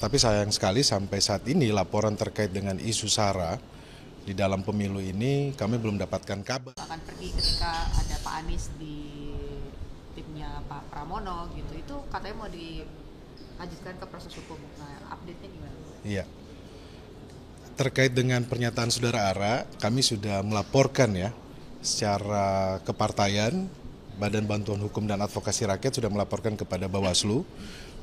Tapi sayang sekali sampai saat ini laporan terkait dengan isu SARA di dalam pemilu ini kami belum dapatkan kabar. akan pergi ketika ada Pak Anies di timnya Pak Pramono gitu itu katanya mau dilanjutkan ke proses hukum nah update-nya gimana? Iya. Terkait dengan pernyataan saudara Ara, kami sudah melaporkan ya secara kepartaian Badan Bantuan Hukum dan Advokasi Rakyat sudah melaporkan kepada Bawaslu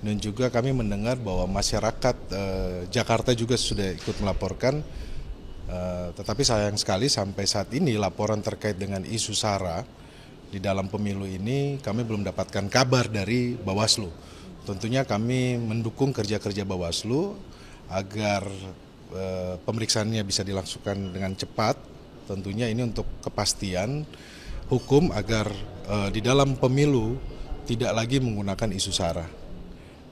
dan juga kami mendengar bahwa masyarakat eh, Jakarta juga sudah ikut melaporkan Eh, tetapi sayang sekali sampai saat ini laporan terkait dengan isu SARA di dalam pemilu ini kami belum dapatkan kabar dari Bawaslu. Tentunya kami mendukung kerja-kerja Bawaslu agar eh, pemeriksaannya bisa dilangsungkan dengan cepat. Tentunya ini untuk kepastian hukum agar eh, di dalam pemilu tidak lagi menggunakan isu SARA.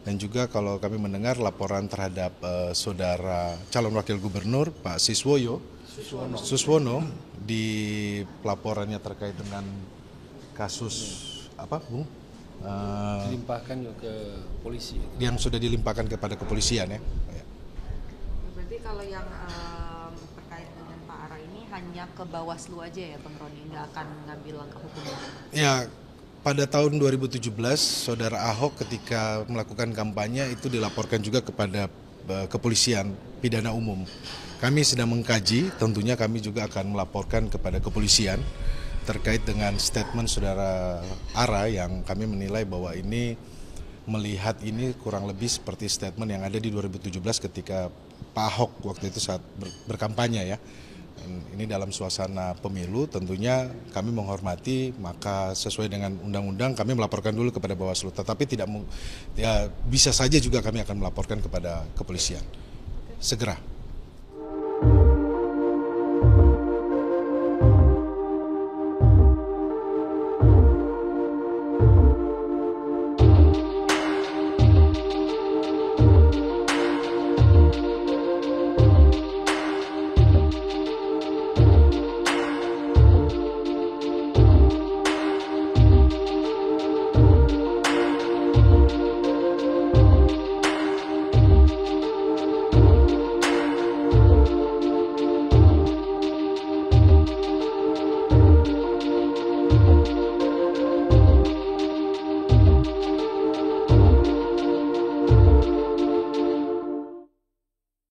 Dan juga kalau kami mendengar laporan terhadap eh, saudara calon wakil gubernur Pak Siswoyo Suswono, di pelaporannya terkait dengan kasus apa, Bung? Eh, dilimpahkan ke polisi. yang sudah dilimpahkan kepada kepolisian ya. Ya. Berarti kalau yang terkait dengan Pak Ara ini hanya ke Bawaslu aja ya Bang Roni nggak akan ngambil langkah hukum Ya, pada tahun 2017 saudara Ahok ketika melakukan kampanye itu dilaporkan juga kepada eh, kepolisian pidana umum. Kami sedang mengkaji, tentunya kami juga akan melaporkan kepada kepolisian terkait dengan statement saudara Ara yang kami menilai bahwa ini melihat ini kurang lebih seperti statement yang ada di 2017 ketika Pak Ahok waktu itu saat ber- berkampanye ya. Ini dalam suasana pemilu tentunya kami menghormati maka sesuai dengan undang-undang kami melaporkan dulu kepada Bawaslu tetapi tidak ya bisa saja juga kami akan melaporkan kepada kepolisian segera.